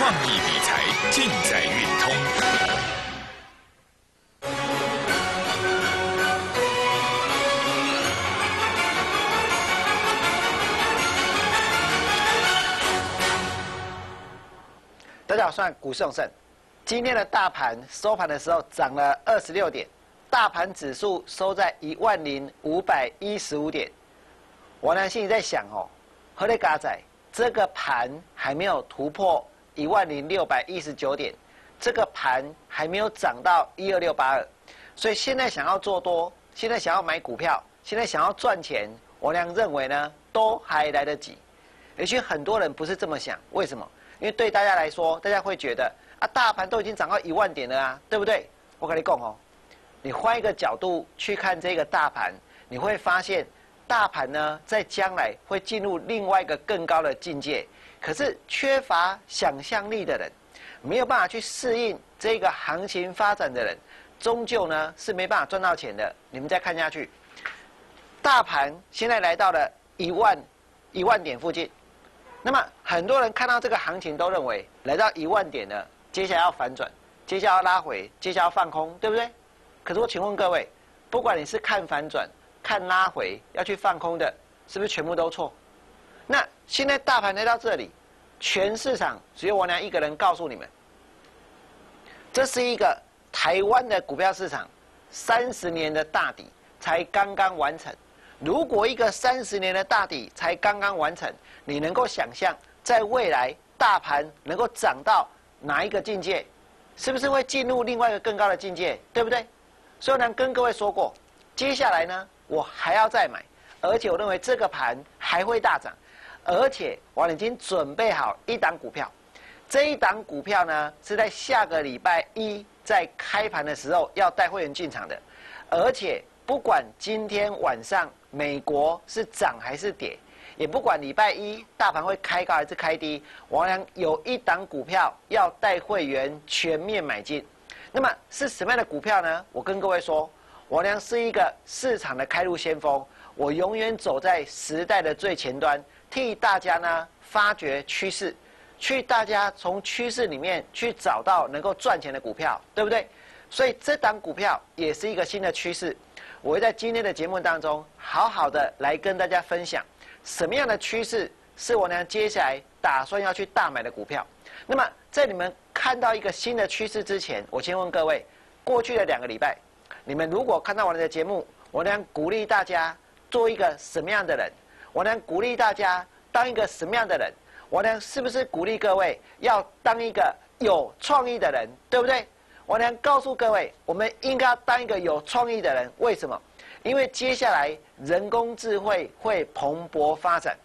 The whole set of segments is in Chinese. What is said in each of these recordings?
创意理财尽在运通。大家好，我是股市永胜。今天的大盘收盘的时候涨了二十六点，大盘指数收在一万零五百一十五点。王良心里在想哦，何雷嘎仔，这个盘还没有突破一万零六百一十九点，这个盘还没有涨到一二六八二，所以现在想要做多，现在想要买股票，现在想要赚钱，我俩认为呢，都还来得及。也许很多人不是这么想，为什么？因为对大家来说，大家会觉得啊，大盘都已经涨到一万点了啊，对不对？我跟你讲哦，你换一个角度去看这个大盘，你会发现。大盘呢，在将来会进入另外一个更高的境界，可是缺乏想象力的人，没有办法去适应这个行情发展的人，终究呢是没办法赚到钱的。你们再看下去，大盘现在来到了一万一万点附近，那么很多人看到这个行情都认为来到一万点了，接下来要反转，接下来要拉回，接下来要放空，对不对？可是我请问各位，不管你是看反转，看拉回要去放空的，是不是全部都错？那现在大盘来到这里，全市场只有我娘一个人告诉你们，这是一个台湾的股票市场三十年的大底才刚刚完成。如果一个三十年的大底才刚刚完成，你能够想象在未来大盘能够涨到哪一个境界？是不是会进入另外一个更高的境界？对不对？所以呢，跟各位说过，接下来呢？我还要再买，而且我认为这个盘还会大涨，而且我已经准备好一档股票，这一档股票呢是在下个礼拜一在开盘的时候要带会员进场的，而且不管今天晚上美国是涨还是跌，也不管礼拜一大盘会开高还是开低，王良有一档股票要带会员全面买进，那么是什么样的股票呢？我跟各位说。我娘是一个市场的开路先锋，我永远走在时代的最前端，替大家呢发掘趋势，去大家从趋势里面去找到能够赚钱的股票，对不对？所以这档股票也是一个新的趋势，我会在今天的节目当中好好的来跟大家分享什么样的趋势是我娘接下来打算要去大买的股票。那么在你们看到一个新的趋势之前，我先问各位，过去的两个礼拜。你们如果看到我的节目，我能鼓励大家做一个什么样的人？我能鼓励大家当一个什么样的人？我能是不是鼓励各位要当一个有创意的人，对不对？我能告诉各位，我们应该当一个有创意的人。为什么？因为接下来人工智慧会蓬勃发展，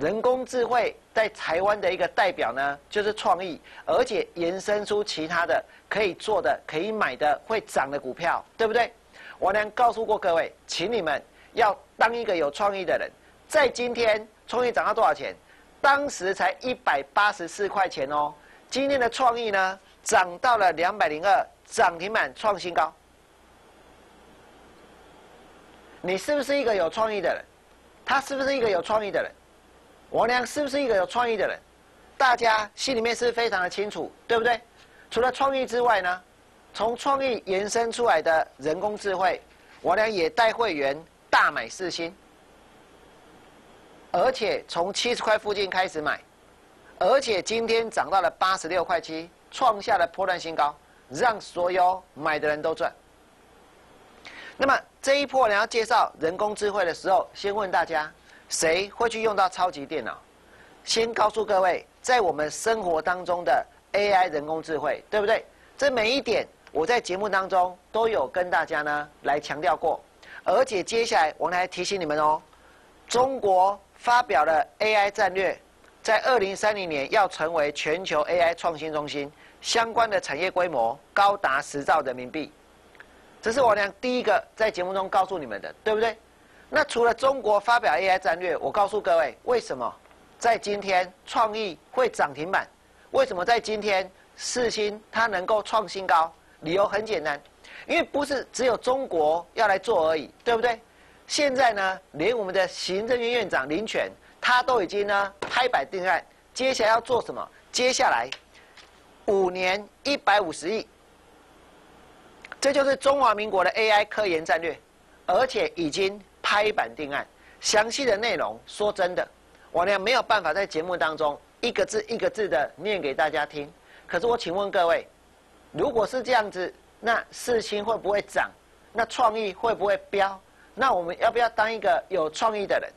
人工智慧在台湾的一个代表呢，就是创意，而且延伸出其他的。可以做的、可以买的、会涨的股票，对不对？我能告诉过各位，请你们要当一个有创意的人。在今天，创意涨到多少钱？当时才一百八十四块钱哦。今天的创意呢，涨到了两百零二，涨停板创新高。你是不是一个有创意的人？他是不是一个有创意的人？我娘是不是一个有创意的人？大家心里面是非常的清楚，对不对？除了创意之外呢，从创意延伸出来的人工智慧，我俩也带会员大买四星，而且从七十块附近开始买，而且今天涨到了八十六块七，创下了破断新高，让所有买的人都赚。那么这一波你要介绍人工智慧的时候，先问大家，谁会去用到超级电脑？先告诉各位，在我们生活当中的。AI 人工智慧，对不对？这每一点我在节目当中都有跟大家呢来强调过，而且接下来我来提醒你们哦，中国发表了 AI 战略，在二零三零年要成为全球 AI 创新中心，相关的产业规模高达十兆人民币，这是我俩第一个在节目中告诉你们的，对不对？那除了中国发表 AI 战略，我告诉各位，为什么在今天创意会涨停板？为什么在今天四星它能够创新高？理由很简单，因为不是只有中国要来做而已，对不对？现在呢，连我们的行政院院长林权，他都已经呢拍板定案，接下来要做什么？接下来五年一百五十亿，这就是中华民国的 AI 科研战略，而且已经拍板定案。详细的内容，说真的，我呢没有办法在节目当中一个字一个字的念给大家听。可是我请问各位，如果是这样子，那事情会不会涨？那创意会不会飙？那我们要不要当一个有创意的人？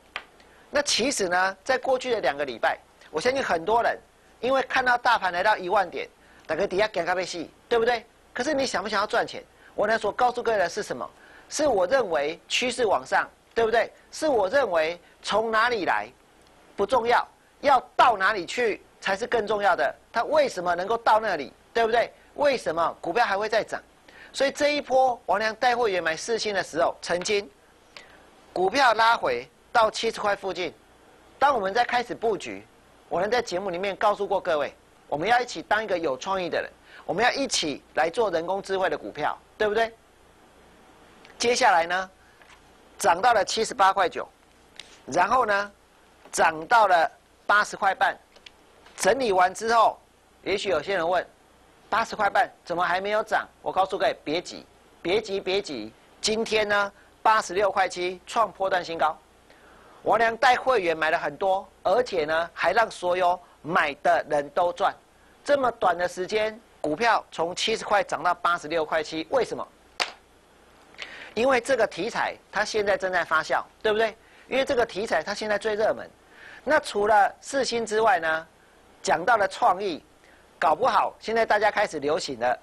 那其实呢，在过去的两个礼拜，我相信很多人因为看到大盘来到一万点，打个底下给咖啡戏，对不对？可是你想不想要赚钱？我呢所告诉各位的是什么？是我认为趋势往上。对不对？是我认为从哪里来不重要，要到哪里去才是更重要的。它为什么能够到那里？对不对？为什么股票还会再涨？所以这一波王良带会员买四星的时候，曾经股票拉回到七十块附近。当我们在开始布局，我能在节目里面告诉过各位，我们要一起当一个有创意的人，我们要一起来做人工智慧的股票，对不对？接下来呢？涨到了七十八块九，然后呢，涨到了八十块半，整理完之后，也许有些人问，八十块半怎么还没有涨？我告诉各位，别急，别急，别急。今天呢，八十六块七创破断新高，王良带会员买了很多，而且呢，还让所有买的人都赚。这么短的时间，股票从七十块涨到八十六块七，为什么？因为这个题材它现在正在发酵，对不对？因为这个题材它现在最热门。那除了四星之外呢，讲到了创意，搞不好现在大家开始流行了。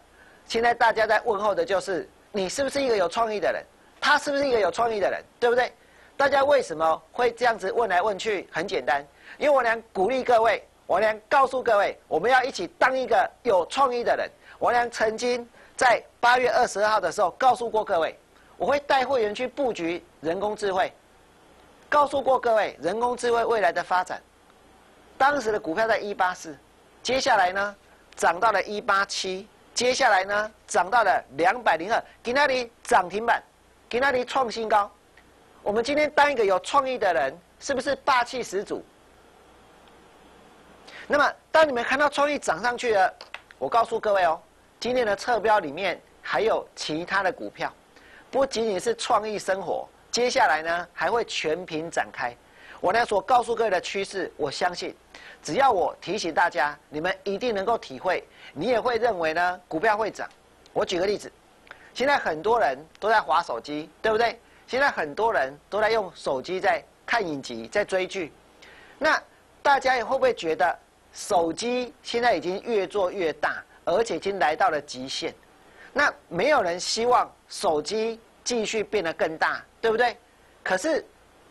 现在大家在问候的就是你是不是一个有创意的人？他是不是一个有创意的人？对不对？大家为什么会这样子问来问去？很简单，因为我俩鼓励各位，我俩告诉各位，我们要一起当一个有创意的人。我俩曾经在八月二十二号的时候告诉过各位。我会带会员去布局人工智慧，告诉过各位人工智慧未来的发展。当时的股票在一八四，接下来呢涨到了一八七，接下来呢涨到了两百零二，给那里涨停板，给那里创新高。我们今天当一个有创意的人，是不是霸气十足？那么当你们看到创意涨上去了，我告诉各位哦，今天的侧标里面还有其他的股票。不仅仅是创意生活，接下来呢还会全屏展开。我呢所告诉各位的趋势，我相信，只要我提醒大家，你们一定能够体会，你也会认为呢股票会涨。我举个例子，现在很多人都在划手机，对不对？现在很多人都在用手机在看影集、在追剧。那大家也会不会觉得，手机现在已经越做越大，而且已经来到了极限？那没有人希望手机继续变得更大，对不对？可是，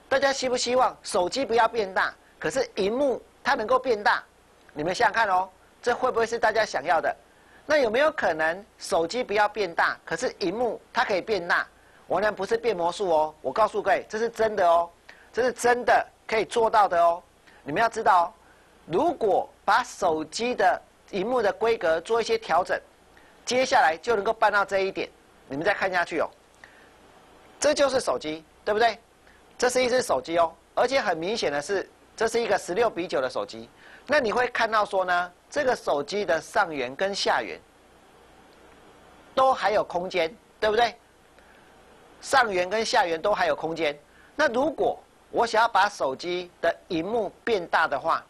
大家希不希望手机不要变大？可是荧幕它能够变大，你们想想看哦，这会不会是大家想要的？那有没有可能手机不要变大，可是荧幕它可以变大？我呢不是变魔术哦！我告诉各位，这是真的哦，这是真的可以做到的哦。你们要知道，如果把手机的荧幕的规格做一些调整。接下来就能够办到这一点，你们再看下去哦。这就是手机，对不对？这是一只手机哦，而且很明显的是，这是一个十六比九的手机。那你会看到说呢，这个手机的上缘跟下缘都还有空间，对不对？上缘跟下缘都还有空间。那如果我想要把手机的荧幕变大的话，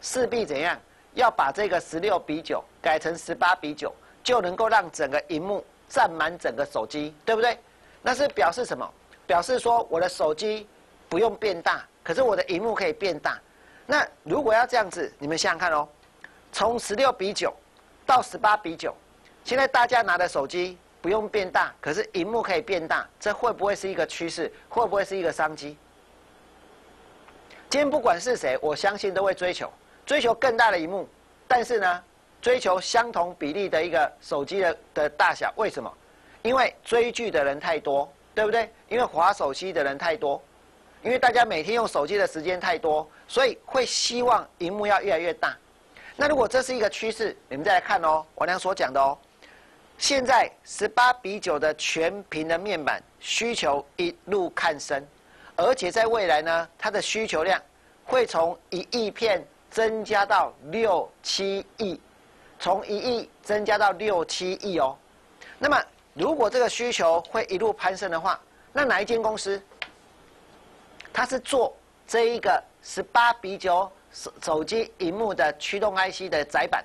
势必怎样？要把这个十六比九改成十八比九。就能够让整个荧幕占满整个手机，对不对？那是表示什么？表示说我的手机不用变大，可是我的荧幕可以变大。那如果要这样子，你们想想看哦，从十六比九到十八比九，现在大家拿的手机不用变大，可是荧幕可以变大，这会不会是一个趋势？会不会是一个商机？今天不管是谁，我相信都会追求追求更大的荧幕，但是呢？追求相同比例的一个手机的的大小，为什么？因为追剧的人太多，对不对？因为划手机的人太多，因为大家每天用手机的时间太多，所以会希望荧幕要越来越大。那如果这是一个趋势，你们再来看哦，我俩所讲的哦，现在十八比九的全屏的面板需求一路看升，而且在未来呢，它的需求量会从一亿片增加到六七亿。从一亿增加到六七亿哦。那么如果这个需求会一路攀升的话，那哪一间公司？它是做这一个十八比九手手机荧幕的驱动 IC 的载板。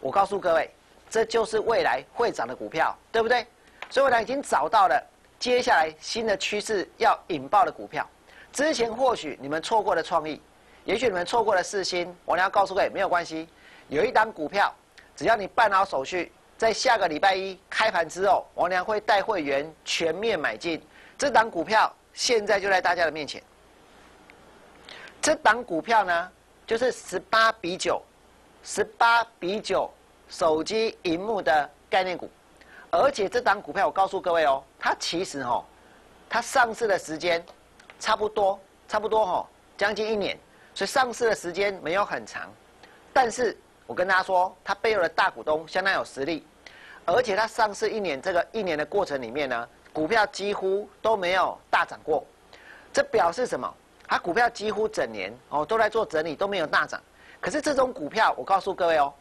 我告诉各位，这就是未来会涨的股票，对不对？所以我呢已经找到了接下来新的趋势要引爆的股票。之前或许你们错过了创意，也许你们错过了四星，我呢要告诉各位没有关系，有一档股票，只要你办好手续，在下个礼拜一开盘之后，王良会带会员全面买进。这档股票，现在就在大家的面前。这档股票呢，就是十八比九，十八比九手机荧幕的概念股，而且这档股票我告诉各位哦，它其实哦，它上市的时间差不多，差不多哦，将近一年，所以上市的时间没有很长，但是我跟大家说，它背后的大股东相当有实力，而且它上市一年这个一年的过程里面呢，股票几乎都没有大涨过，这表示什么？它股票几乎整年哦都在做整理，都没有大涨。可是这种股票，我告诉各位哦，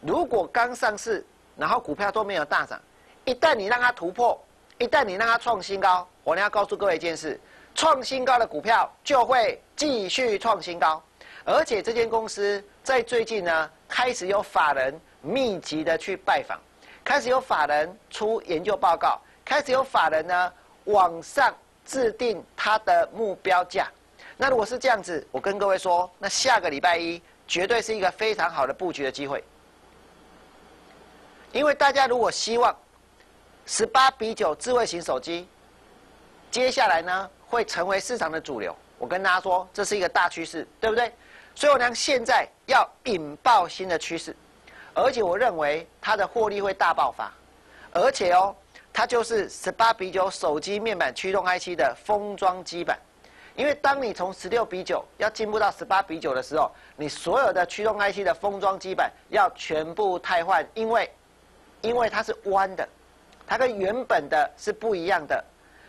如果刚上市，然后股票都没有大涨，一旦你让它突破，一旦你让它创新高，我要告诉各位一件事：创新高的股票就会继续创新高。而且这间公司在最近呢，开始有法人密集的去拜访，开始有法人出研究报告，开始有法人呢网上制定他的目标价。那如果是这样子，我跟各位说，那下个礼拜一绝对是一个非常好的布局的机会。因为大家如果希望十八比九智慧型手机，接下来呢会成为市场的主流，我跟大家说，这是一个大趋势，对不对？所以我娘现在要引爆新的趋势，而且我认为它的获利会大爆发，而且哦，它就是十八比九手机面板驱动 IC 的封装基板。因为当你从十六比九要进步到十八比九的时候，你所有的驱动 IC 的封装基板要全部汰换，因为，因为它是弯的，它跟原本的是不一样的。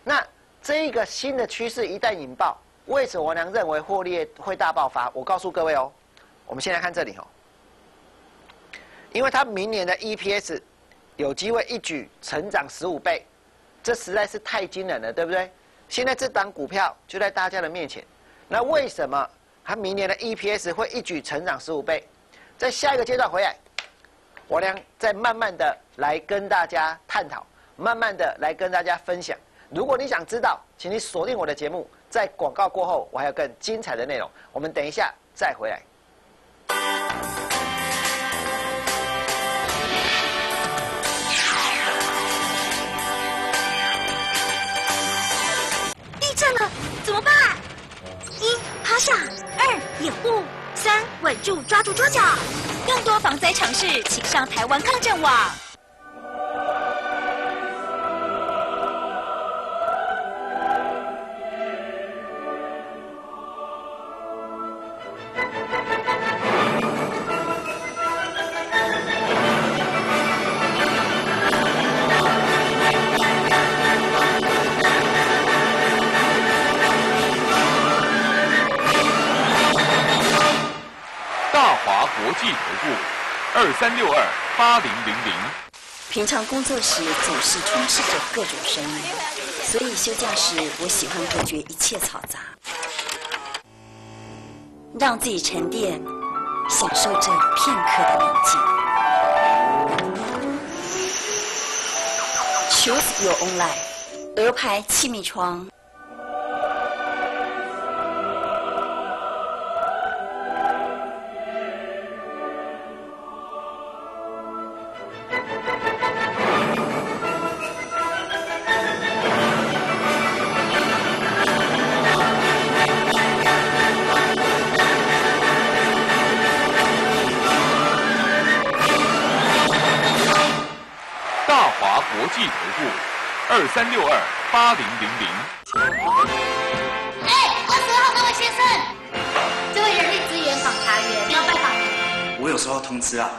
那这一个新的趋势一旦引爆，为什么我娘认为获利会大爆发？我告诉各位哦，我们先来看这里哦，因为它明年的 EPS 有机会一举成长十五倍，这实在是太惊人了，对不对？现在这档股票就在大家的面前，那为什么它明年的 EPS 会一举成长十五倍？在下一个阶段回来，我俩再慢慢的来跟大家探讨，慢慢的来跟大家分享。如果你想知道，请你锁定我的节目，在广告过后，我还有更精彩的内容。我们等一下再回来。震了，怎么办？一趴下二掩护，三稳住抓住桌角，更多防灾常识，请上台湾抗震网。常工作时总是充斥着各种声音，所以休假时我喜欢隔绝一切嘈杂，让自己沉淀，享受这片刻的宁静。Choose your own life，鹅牌气密窗。八零零零。哎，二十号那位先生，这位人力资源访查员要拜访您。我有收到通知啊，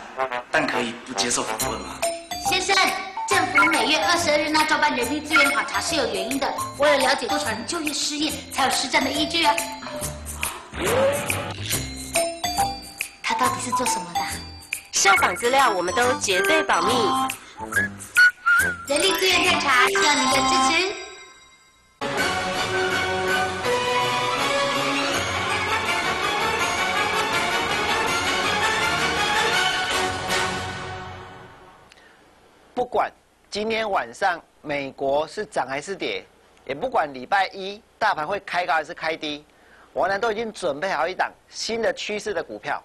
但可以不接受访问吗？先生，政府每月二十二日那照办人力资源访查是有原因的，我有了解多少人就业失业，才有施政的依据啊。他到底是做什么的？受访资料我们都绝对保密。人力资源调查需要您的支持。不管今天晚上美国是涨还是跌，也不管礼拜一大盘会开高还是开低，我呢都已经准备好一档新的趋势的股票。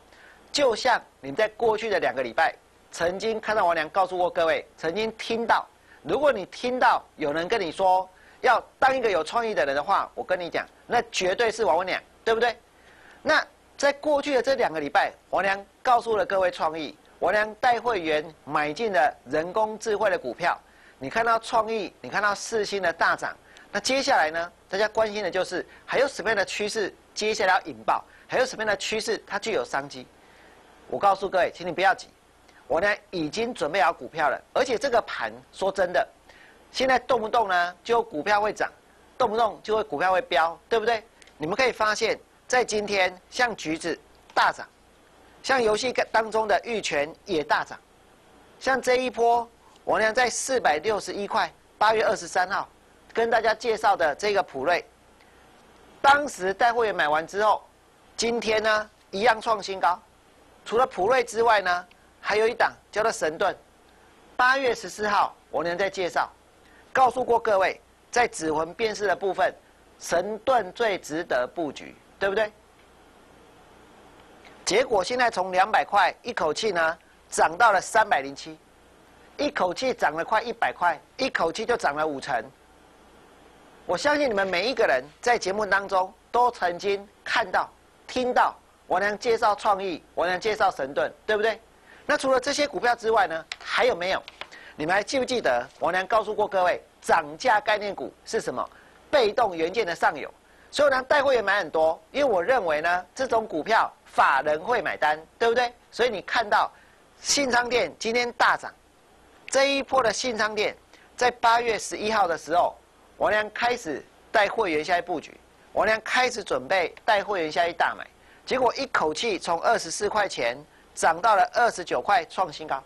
就像你在过去的两个礼拜，曾经看到王良告诉过各位，曾经听到，如果你听到有人跟你说要当一个有创意的人的话，我跟你讲，那绝对是王文良，对不对？那在过去的这两个礼拜，王良告诉了各位创意，王良带会员买进了人工智慧的股票，你看到创意，你看到四星的大涨，那接下来呢？大家关心的就是还有什么样的趋势，接下来要引爆，还有什么样的趋势它具有商机。我告诉各位，请你不要急，我呢已经准备好股票了，而且这个盘说真的，现在动不动呢就股票会涨，动不动就会股票会飙，对不对？你们可以发现，在今天像橘子大涨，像游戏当中的玉泉也大涨，像这一波我呢在四百六十一块，八月二十三号跟大家介绍的这个普瑞，当时带会员买完之后，今天呢一样创新高。除了普瑞之外呢，还有一档叫做神盾。八月十四号，我能在介绍，告诉过各位，在指纹辨识的部分，神盾最值得布局，对不对？结果现在从两百块一口气呢，涨到了三百零七，一口气涨了快一百块，一口气就涨了五成。我相信你们每一个人在节目当中都曾经看到、听到。我能介绍创意，我能介绍神盾，对不对？那除了这些股票之外呢，还有没有？你们还记不记得我能告诉过各位，涨价概念股是什么？被动元件的上游，所以呢，带会员买很多，因为我认为呢，这种股票法人会买单，对不对？所以你看到信昌店今天大涨，这一波的信昌店在八月十一号的时候，我俩开始带会员下去布局，我俩开始准备带会员下去大买。结果一口气从二十四块钱涨到了二十九块，创新高。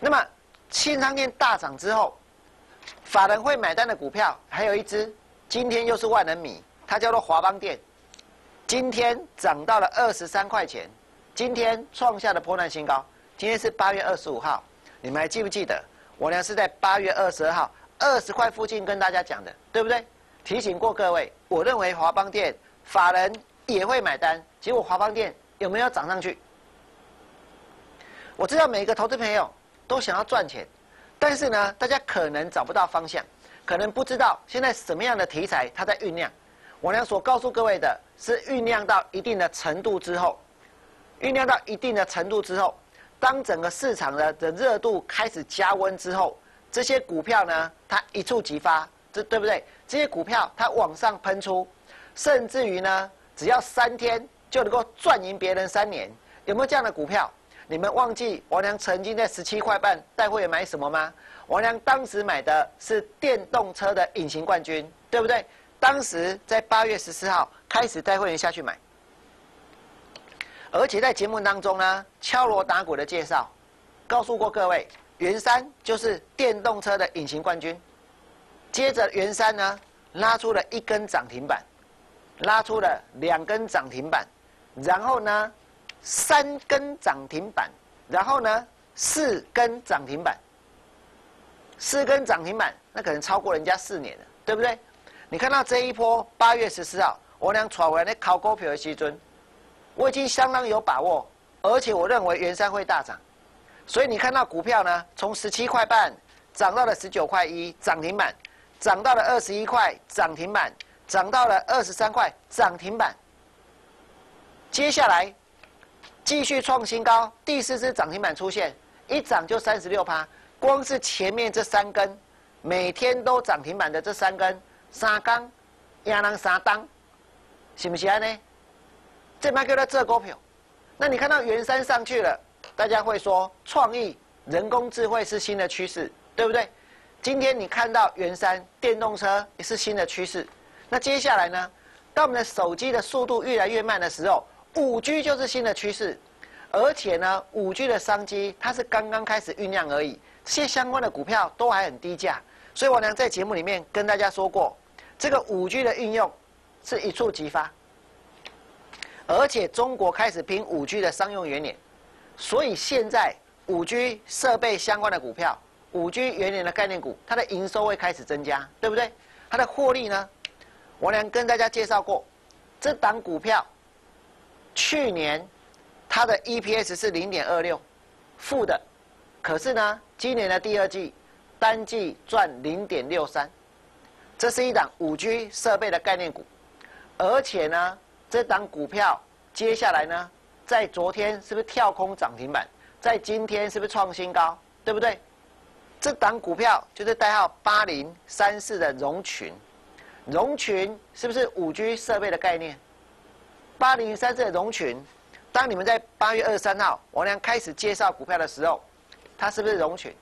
那么，新商店大涨之后，法人会买单的股票还有一只，今天又是万能米，它叫做华邦电，今天涨到了二十三块钱，今天创下了波段新高。今天是八月二十五号，你们还记不记得？我呢是在八月二十二号二十块附近跟大家讲的，对不对？提醒过各位，我认为华邦电。法人也会买单，结果华邦店有没有涨上去？我知道每一个投资朋友都想要赚钱，但是呢，大家可能找不到方向，可能不知道现在什么样的题材它在酝酿。我呢所告诉各位的是，酝酿到一定的程度之后，酝酿到一定的程度之后，当整个市场的的热度开始加温之后，这些股票呢，它一触即发，这对不对？这些股票它往上喷出。甚至于呢，只要三天就能够赚赢别人三年，有没有这样的股票？你们忘记王良曾经在十七块半带会员买什么吗？王良当时买的是电动车的隐形冠军，对不对？当时在八月十四号开始带会员下去买，而且在节目当中呢，敲锣打鼓的介绍，告诉过各位，元山就是电动车的隐形冠军。接着元山呢，拉出了一根涨停板。拉出了两根涨停板，然后呢，三根涨停板，然后呢，四根涨停板，四根涨停板，那可能超过人家四年了，对不对？你看到这一波八月十四号，我俩传回来考高票的时尊，我已经相当有把握，而且我认为元山会大涨，所以你看到股票呢，从十七块半涨到了十九块一，涨停板，涨到了二十一块，涨停板。涨到了二十三块，涨停板。接下来继续创新高，第四只涨停板出现，一涨就三十六趴。光是前面这三根，每天都涨停板的这三根，三缸亚囊三当，行不行呢？这卖给了这股票，那你看到元山上去了，大家会说创意人工智慧是新的趋势，对不对？今天你看到元山电动车也是新的趋势。那接下来呢？当我们的手机的速度越来越慢的时候，五 G 就是新的趋势。而且呢，五 G 的商机它是刚刚开始酝酿而已，这些相关的股票都还很低价，所以我呢在节目里面跟大家说过，这个五 G 的运用是一触即发，而且中国开始拼五 G 的商用元年，所以现在五 G 设备相关的股票、五 G 元年的概念股，它的营收会开始增加，对不对？它的获利呢，我呢跟大家介绍过，这档股票去年。它的 EPS 是零点二六，负的，可是呢，今年的第二季单季赚零点六三，这是一档五 G 设备的概念股，而且呢，这档股票接下来呢，在昨天是不是跳空涨停板？在今天是不是创新高？对不对？这档股票就是代号八零三四的融群，融群是不是五 G 设备的概念？八零三四的融群。当你们在八月二十三号王良开始介绍股票的时候，它是不是融群？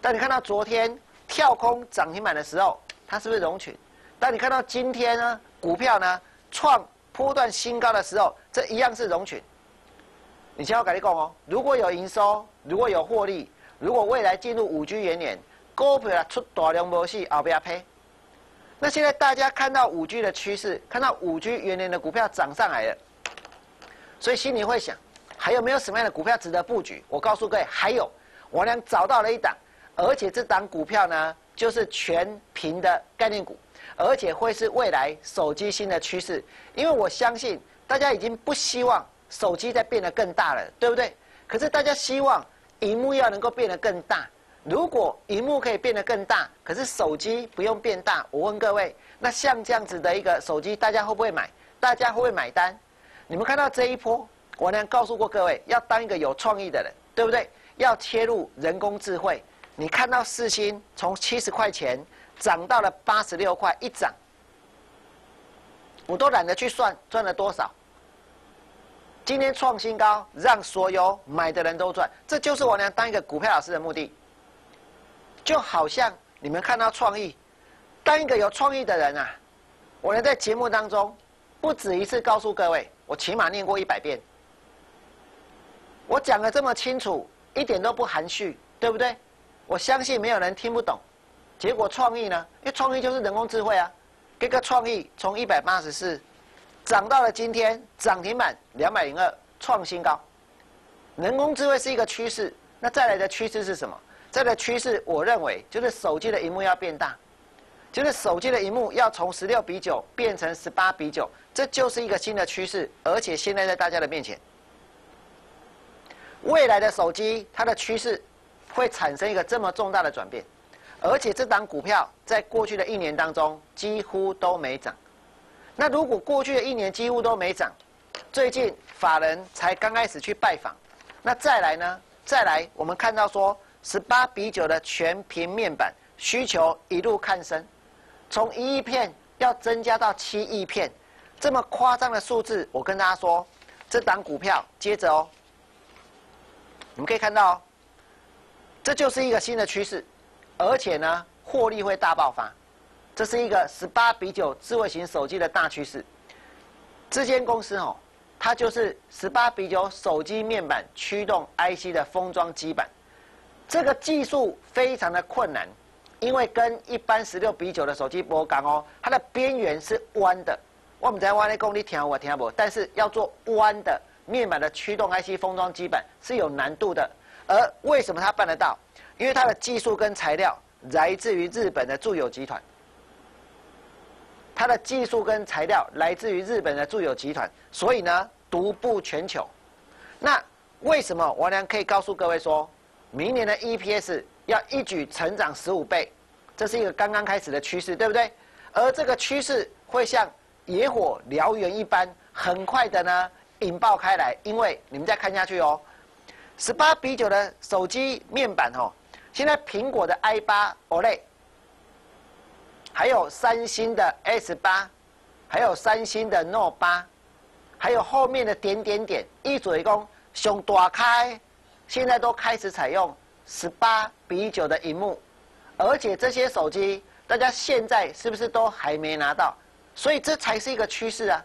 当你看到昨天跳空涨停板的时候，它是不是融群？当你看到今天呢股票呢创波段新高的时候，这一样是融群。你先要改立讲哦，如果有营收，如果有获利，如果未来进入五 G 元年，股票出大量模式，后不要赔。那现在大家看到五 G 的趋势，看到五 G 元年的股票涨上来了。所以心里会想，还有没有什么样的股票值得布局？我告诉各位，还有，我俩找到了一档，而且这档股票呢，就是全屏的概念股，而且会是未来手机新的趋势。因为我相信大家已经不希望手机再变得更大了，对不对？可是大家希望荧幕要能够变得更大。如果荧幕可以变得更大，可是手机不用变大，我问各位，那像这样子的一个手机，大家会不会买？大家会不会买单？你们看到这一波，我呢告诉过各位，要当一个有创意的人，对不对？要切入人工智慧。你看到四星从七十块钱涨到了八十六块，一涨，我都懒得去算赚了多少。今天创新高，让所有买的人都赚，这就是我呢当一个股票老师的目的。就好像你们看到创意，当一个有创意的人啊，我能在节目当中不止一次告诉各位。我起码念过一百遍，我讲的这么清楚，一点都不含蓄，对不对？我相信没有人听不懂。结果创意呢？因为创意就是人工智慧啊。这个创意从一百八十四涨到了今天涨停板两百零二，创新高。人工智慧是一个趋势，那再来的趋势是什么？再来趋势，我认为就是手机的荧幕要变大。就是手机的荧幕要从十六比九变成十八比九，这就是一个新的趋势，而且现在在大家的面前。未来的手机它的趋势会产生一个这么重大的转变，而且这档股票在过去的一年当中几乎都没涨。那如果过去的一年几乎都没涨，最近法人才刚开始去拜访，那再来呢？再来，我们看到说十八比九的全屏面板需求一路看升。从一亿片要增加到七亿片，这么夸张的数字，我跟大家说，这档股票接着哦，你们可以看到，这就是一个新的趋势，而且呢，获利会大爆发，这是一个十八比九智慧型手机的大趋势。这间公司哦，它就是十八比九手机面板驱动 IC 的封装基板，这个技术非常的困难。因为跟一般十六比九的手机不同哦，它的边缘是弯的。我们在弯的功力听我听不，但是要做弯的面板的驱动 IC 封装基板是有难度的。而为什么它办得到？因为它的技术跟材料来自于日本的住友集团。它的技术跟材料来自于日本的住友集团，所以呢独步全球。那为什么王良可以告诉各位说，明年的 EPS？要一举成长十五倍，这是一个刚刚开始的趋势，对不对？而这个趋势会像野火燎原一般，很快的呢引爆开来。因为你们再看下去哦，十八比九的手机面板哦，现在苹果的 i 八 OLED，还有三星的 S 八，还有三星的 Note 八，还有后面的点点点，一嘴功胸打开，现在都开始采用。十八比九的荧幕，而且这些手机大家现在是不是都还没拿到？所以这才是一个趋势啊。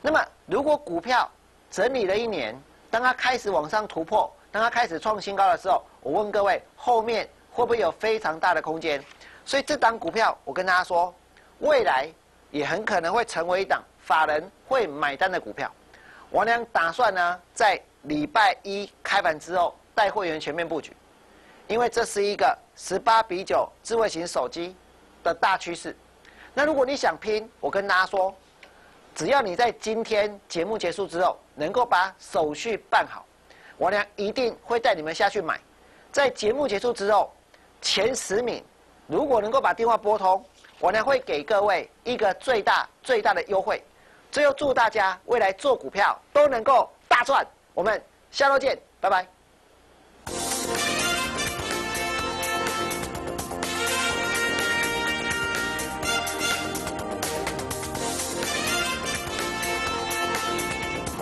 那么如果股票整理了一年，当它开始往上突破，当它开始创新高的时候，我问各位，后面会不会有非常大的空间？所以这档股票，我跟大家说，未来也很可能会成为一档法人会买单的股票。王良打算呢，在礼拜一开盘之后带会员全面布局，因为这是一个十八比九智慧型手机的大趋势。那如果你想拼，我跟大家说，只要你在今天节目结束之后能够把手续办好，王良一定会带你们下去买。在节目结束之后，前十名如果能够把电话拨通，王良会给各位一个最大最大的优惠。最后祝大家未来做股票都能够大赚。我们下周见，拜拜。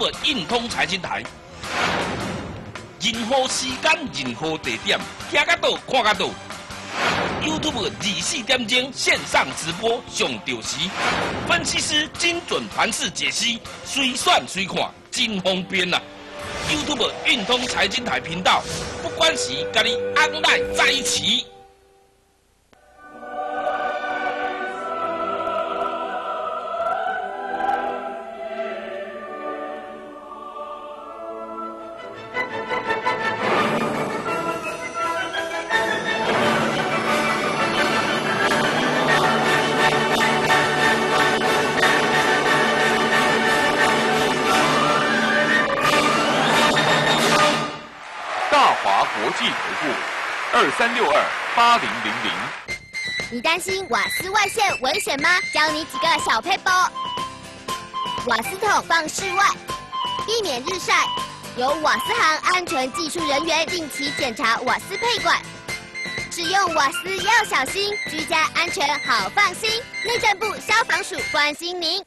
YouTube 运通财经台，任何时间、任何地点，听得到、看得到。YouTube 二四点钟线上直播上吊时，分析师精准盘势解析，随选随看，真方便啊！YouTube 运通财经台频道，不管时，甲你安赖在一起。三六二八零零零。你担心瓦斯外泄危险吗？教你几个小配包瓦斯桶放室外，避免日晒。由瓦斯行安全技术人员定期检查瓦斯配管。使用瓦斯要小心，居家安全好放心。内政部消防署关心您。